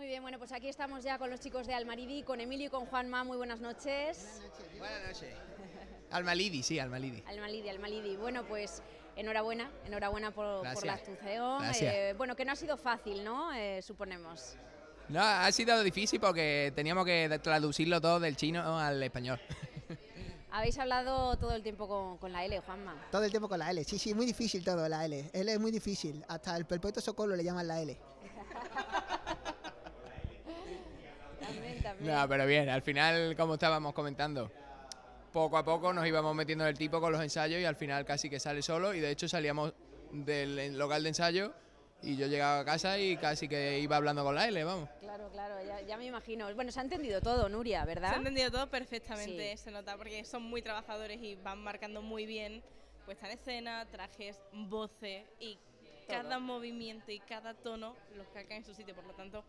Muy bien, bueno, pues aquí estamos ya con los chicos de Almaridi, con Emilio y con Juanma. Muy buenas noches. Buenas noches. Almalidi, sí, Almalidi. Almalidi, Almalidi. Bueno, pues enhorabuena, enhorabuena por, por la actuación. Eh, bueno, que no ha sido fácil, ¿no? Eh, suponemos. No, ha sido difícil porque teníamos que traducirlo todo del chino al español. Habéis hablado todo el tiempo con, con la L, Juanma. Todo el tiempo con la L. Sí, sí, muy difícil todo, la L. L es muy difícil. Hasta el perpetuo socorro le llaman la L. También. No, pero bien, al final, como estábamos comentando, poco a poco nos íbamos metiendo en el tipo con los ensayos y al final casi que sale solo y de hecho salíamos del local de ensayo y yo llegaba a casa y casi que iba hablando con la L, vamos. Claro, claro, ya, ya me imagino. Bueno, se ha entendido todo, Nuria, ¿verdad? Se ha entendido todo perfectamente, Sí. se nota, porque son muy trabajadores y van marcando muy bien puesta en escena, trajes, voces y cada movimiento y cada tono los caca en su sitio. Por lo tanto,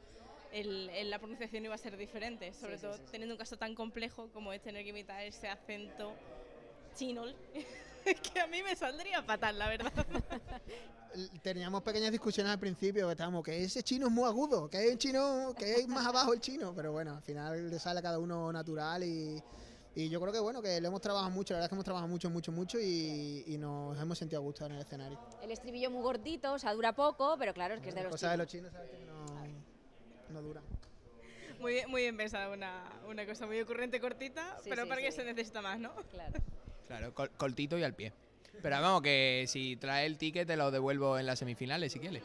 el- el- la pronunciación iba a ser diferente, sobre sí, todo sí, sí. teniendo un caso tan complejo como es tener que imitar ese acento chino, que a mí me saldría fatal, la verdad. Teníamos pequeñas discusiones al principio, que estábamos, que ese chino es muy agudo, que hay un chino, que hay más abajo el chino, pero bueno, al final le sale a cada uno natural y, y yo creo que bueno, que lo hemos trabajado mucho, la verdad es que hemos trabajado mucho, mucho, mucho y, y nos hemos sentido a gusto en el escenario. El estribillo muy gordito, o sea, dura poco, pero claro, es que es de los cosas de chinos. los chinos, ¿sabes? Que no, no duran. Muy bien, muy bien pensada, una, una cosa muy ocurrente, cortita, Sí, pero sí, para que sí. se necesita más, ¿no? Claro. Claro, col- cortito y al pie. Pero vamos, que si trae el ticket te lo devuelvo en las semifinales si quieres.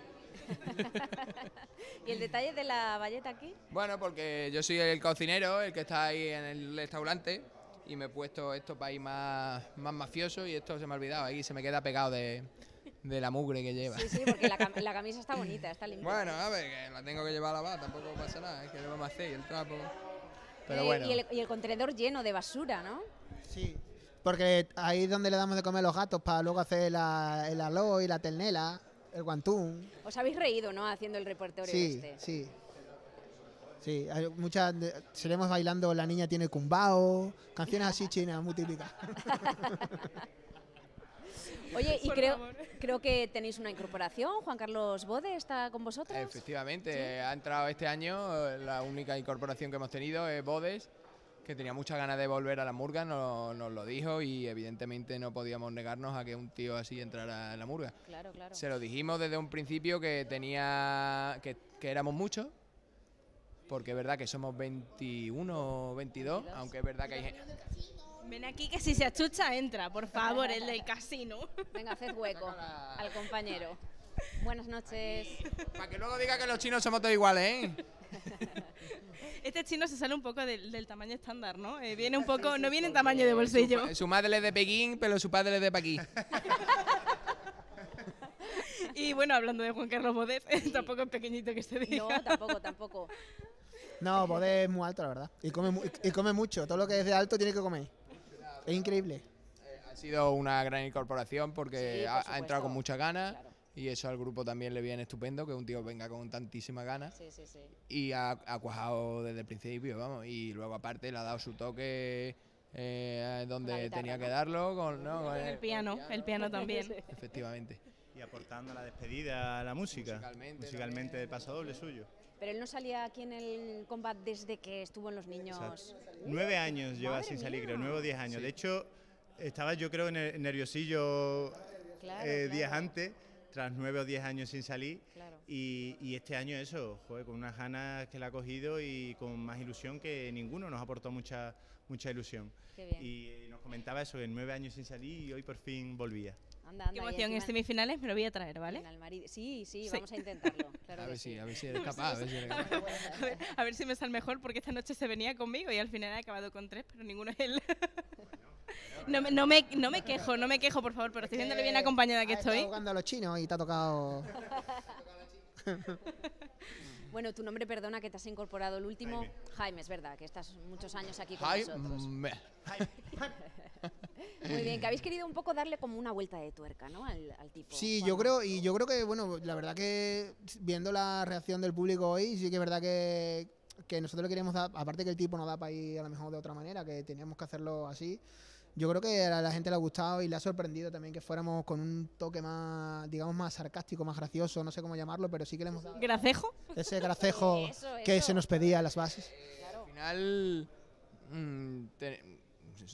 ¿Y el detalle de la valleta aquí? Bueno, porque yo soy el cocinero, el que está ahí en el restaurante, y me he puesto esto para ir más, más mafioso y esto se me ha olvidado, ahí se me queda pegado de, de la mugre que lleva. Sí, sí, porque la, cam- la camisa está bonita, está limpia. Bueno, a ver, que la tengo que llevar a lavar, tampoco pasa nada, es que le vamos a hacer y el trapo. Pero Eh, bueno, y, el, y el contenedor lleno de basura, ¿no? Sí, porque ahí es donde le damos de comer a los gatos para luego hacer la- el aloe y la ternela, el guantún. Os habéis reído, ¿no? Haciendo el repertorio Sí, este. sí. Sí, hay muchas. de- Seremos bailando La niña tiene cumbao, canciones así chinas, muy típicas. Oye, y Por creo, favor. creo que tenéis una incorporación. Juan Carlos Bode está con vosotros. efectivamente, ha entrado este año, eh, la única incorporación que hemos tenido es Bodes, que tenía muchas ganas de volver a la murga, no- nos lo dijo y evidentemente no podíamos negarnos a que un tío así entrara en la murga. Claro, claro. Se lo dijimos desde un principio que tenía que, que éramos muchos, porque es verdad que somos 21 o 22, 22. aunque es verdad que hay gente. Ven aquí que si se achucha entra, por favor, el del casino. Venga, haced hueco al compañero. Buenas noches. Para que luego diga que los chinos somos todos iguales, ¿eh? Este chino se sale un poco del, del tamaño estándar, ¿no? Eh, viene un poco, no viene en tamaño de bolsillo. Su, su madre es de Pekín, pero su padre es de Paquí. Y bueno, hablando de Juan Carlos Bodet, tampoco es pequeñito que se diga. No, tampoco, tampoco. No, Bodé es muy alto, la verdad. Y come, mu- y come mucho. Todo lo que es de alto tiene que comer. Es increíble. Ha sido una gran incorporación porque Sí, por ha, entrado con muchas ganas Claro. y eso al grupo también le viene estupendo, que un tío venga con tantísimas ganas. Sí, sí, sí. y ha, ha cuajado desde el principio, vamos. Y luego aparte le ha dado su toque eh, donde guitarra, tenía ¿no? que darlo, con, ¿no? con El piano, el piano también. Efectivamente. Y aportando a la despedida a la música. Musicalmente Musicalmente también. de paso doble suyo. Pero él no salía aquí en el combat desde que estuvo en los niños. Nueve años lleva sin salir, creo, nueve o diez años. De hecho, estaba yo creo ner- nerviosillo Claro, eh, días claro. antes, tras nueve o diez años sin salir. Claro. Y, y este año eso, joder, con unas ganas que le ha cogido y con más ilusión que ninguno nos aportó mucha, mucha ilusión. Qué bien. Y nos comentaba eso, en nueve años sin salir y hoy por fin volvía. Anda, anda. Qué emoción, en semifinales me lo voy a traer, ¿vale? Sí, sí, Sí. vamos a intentarlo. Claro a ver sí. si, a ver si eres capaz. A ver si eres capaz. A ver, a ver si me sale mejor porque esta noche se venía conmigo y al final he acabado con tres, pero ninguno es él. No me, no, me, no me quejo, no me quejo, por favor, pero estoy viendo lo bien acompañada que estoy. jugando a los chinos y te ha tocado. Bueno, tu nombre, perdona, que te has incorporado el último. Jaime. Jaime, es verdad, que estás muchos años aquí con Ay, nosotros. mm, Muy bien, que habéis querido un poco darle como una vuelta de tuerca, ¿no? Al, al tipo. Sí, yo creo, y yo creo que, bueno, la verdad que viendo la reacción del público hoy, sí que es verdad que, que nosotros le queríamos dar, aparte que el tipo no da para ir a lo mejor de otra manera, que teníamos que hacerlo así. Yo creo que a la gente le ha gustado y le ha sorprendido también que fuéramos con un toque más, digamos, más sarcástico, más gracioso, no sé cómo llamarlo, pero sí que le hemos dado ¿Gracejo? ese gracejo Eso, que se nos pedía en las bases. Claro. Al final, mm, te-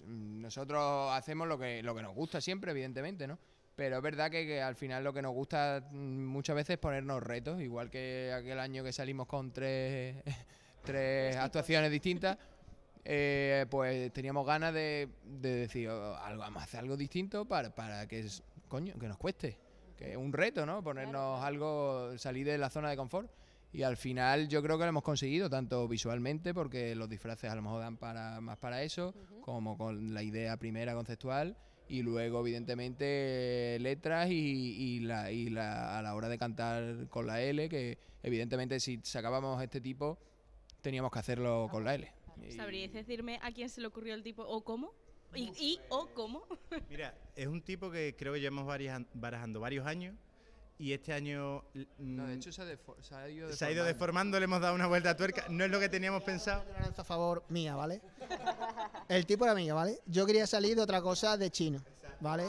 mm, nosotros hacemos lo que, lo que nos gusta siempre, evidentemente, ¿no? Pero es verdad que, que al final lo que nos gusta mm, muchas veces es ponernos retos, igual que aquel año que salimos con tres, tres actuaciones distintas. Eh, pues teníamos ganas de, de decir "Oh, algo, vamos a hacer algo distinto para, para que es, coño, que nos cueste, que es un reto, ¿no? Ponernos algo, salir de la zona de confort. Y al final yo creo que lo hemos conseguido, tanto visualmente, porque los disfraces a lo mejor dan para, más para eso, como con la idea primera conceptual, y luego evidentemente letras y, y la, y la- a la hora de cantar con la L, que evidentemente si sacábamos este tipo teníamos que hacerlo con la L. Y- ¿Sabríais decirme a quién se le ocurrió el tipo o cómo? ¿Y, y o cómo? Mira, es un tipo que creo que llevamos varias- barajando varios años y este año mm, No, de hecho se, ha defo- se ha ido se ha ido deformando. deformando, le hemos dado una vuelta a tuerca. No es lo que teníamos pensado. A favor mía, ¿vale? El tipo era mío, ¿vale? Yo quería salir de otra cosa de chino, ¿vale?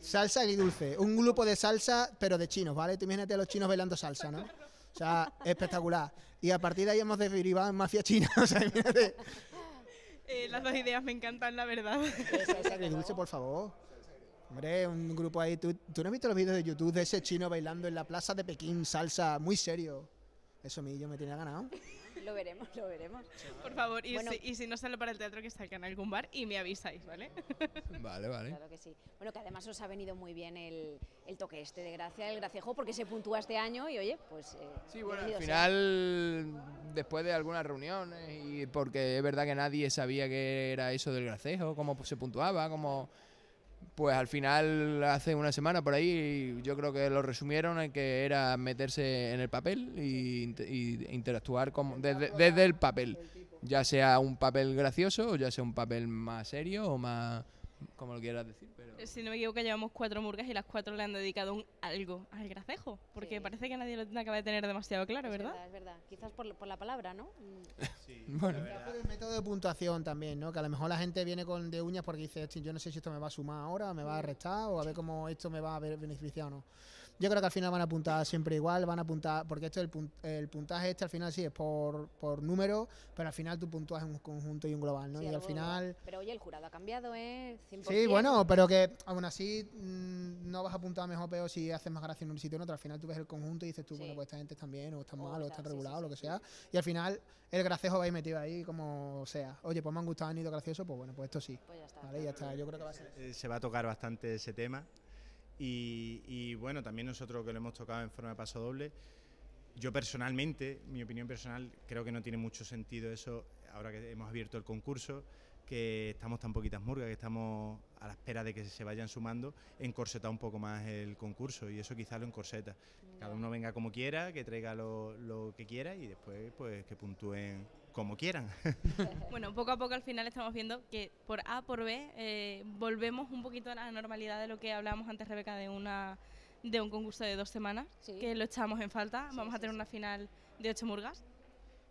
Salsa y dulce. Un grupo de salsa, pero de chinos, ¿vale? Tú imagínate a los chinos bailando salsa, ¿no? O sea, espectacular. Y a partir de ahí hemos derivado en mafia china. O sea. Eh, las dos ideas me encantan, la verdad. Salsa agridulce, por favor. Hombre, un grupo ahí. ¿Tú, ¿Tú no has visto los vídeos de YouTube de ese chino bailando en la plaza de Pekín, salsa, muy serio? Eso a mí yo me tenía ganado. Lo veremos, lo veremos. Por favor, y, Bueno. si, y si no sale para el teatro, que salga en algún bar y me avisáis, ¿vale? Vale, vale. Claro que sí. Bueno, que además os ha venido muy bien el, el toque este de gracia, el gracejo, porque se puntúa este año y oye, pues. eh, Sí, bueno, al bienvenido sea. final, después de algunas reuniones, y porque es verdad que nadie sabía qué era eso del gracejo, cómo se puntuaba, cómo... Pues al final, hace una semana por ahí, yo creo que lo resumieron en que era meterse en el papel y, int- y interactuar como desde, desde el papel, ya sea un papel gracioso o ya sea un papel más serio o más, como lo quieras decir. Pero... Si no me equivoco, llevamos cuatro murgas y las cuatro le han dedicado un algo al gracejo. Porque Sí. parece que nadie lo acaba de tener demasiado claro, Es ¿verdad? Es verdad, quizás por, por la palabra, ¿no? Mm, Bueno, Por el método de puntuación también, ¿no? Que a lo mejor la gente viene con de uñas porque dice, "Hostia, yo no sé si esto me va a sumar ahora, me va a restar, o a ver cómo esto me va a beneficiar o no. Yo creo que al final van a apuntar siempre igual, van a apuntar, porque esto el, pun- el puntaje este al final sí es por, por número, pero al final tú puntúas en un conjunto y un global, ¿no? sí, y al final... Pero oye, el jurado ha cambiado, ¿eh? 100%. Sí, bueno, pero que aún así mm, no vas a apuntar mejor o peor si haces más gracia en un sitio o en otro. Al final tú ves el conjunto y dices tú, Sí. bueno, pues esta gente está bien, o están O mal, o está- sí, lo que sí. sea. Y al final el gracejo va a ir metido ahí como sea. Oye, pues me han gustado, han ido graciosos, pues bueno, pues esto sí. Pues ya está. Vale, ya está. Yo creo que va a ser. Eh, se va a tocar bastante ese tema. Y, y, bueno, también nosotros que lo hemos tocado en forma de paso doble, yo personalmente, mi opinión personal, creo que no tiene mucho sentido eso, ahora que hemos abierto el concurso, que estamos tan poquitas murgas, que estamos a la espera de que se vayan sumando, encorsetar un poco más el concurso y eso quizás lo encorseta. Cada uno venga como quiera, que traiga lo, lo que quiera y después pues que puntúen como quieran. Bueno, poco a poco al final estamos viendo que por A, por B, eh, volvemos un poquito a la normalidad de lo que hablábamos antes, Rebeca, de una de un concurso de dos semanas, Sí. que lo echamos en falta. Sí, Vamos a tener sí. una final de ocho murgas.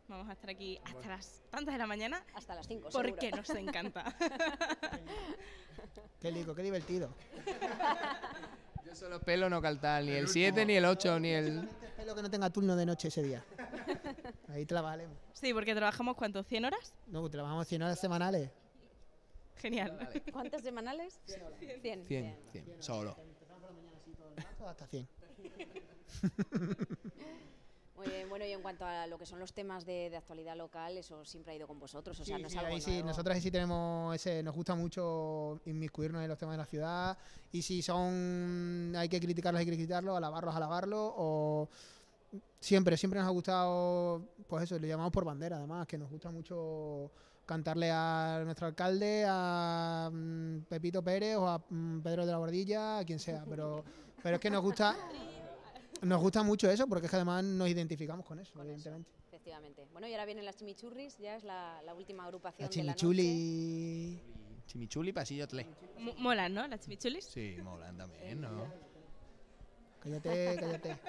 Vamos a estar aquí hasta las tantas de la mañana Hasta las 5, porque nos encanta. Qué lindo, qué divertido. yo solo pelo no caltar ni el 7, ni el 8, ni el... Espero que no tenga turno de noche ese día. Ahí te la valemos. sí, porque trabajamos, ¿cuánto? ¿100 horas? No, trabajamos 100 horas semanales. Genial. ¿Cuántas semanales? 100. 100, 100, solo. Hasta 100. Bueno, y en cuanto a lo que son los temas de, de actualidad local, eso siempre ha ido con vosotros, o sea, Sí, no es sí, algo ahí sí, nuevo. nosotros ahí sí tenemos ese, nos gusta mucho inmiscuirnos en los temas de la ciudad y si son, hay que criticarlos, hay que criticarlos, alabarlos, alabarlos o siempre, siempre nos ha gustado, pues eso, le llamamos por bandera además, que nos gusta mucho cantarle a nuestro alcalde, a mm, Pepito Pérez o a mm, Pedro de la Guardilla, a quien sea, pero, pero es que nos gusta, nos gusta mucho eso porque es que además nos identificamos con eso, Con eso. evidentemente. Efectivamente. Bueno, y ahora vienen las chimichurris, ya es la, la última agrupación La de la noche. chimichuli. Chimichuli, pasillo tle. M- Molan, ¿no? Las chimichulis. Sí, molan también, ¿no? Cállate, cállate.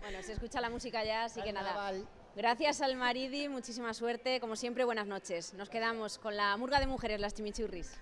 Bueno, se escucha la música ya, así que nada. Carnaval. Gracias al Maridi, muchísima suerte. Como siempre, buenas noches. Nos quedamos con la murga de mujeres, las chimichurris.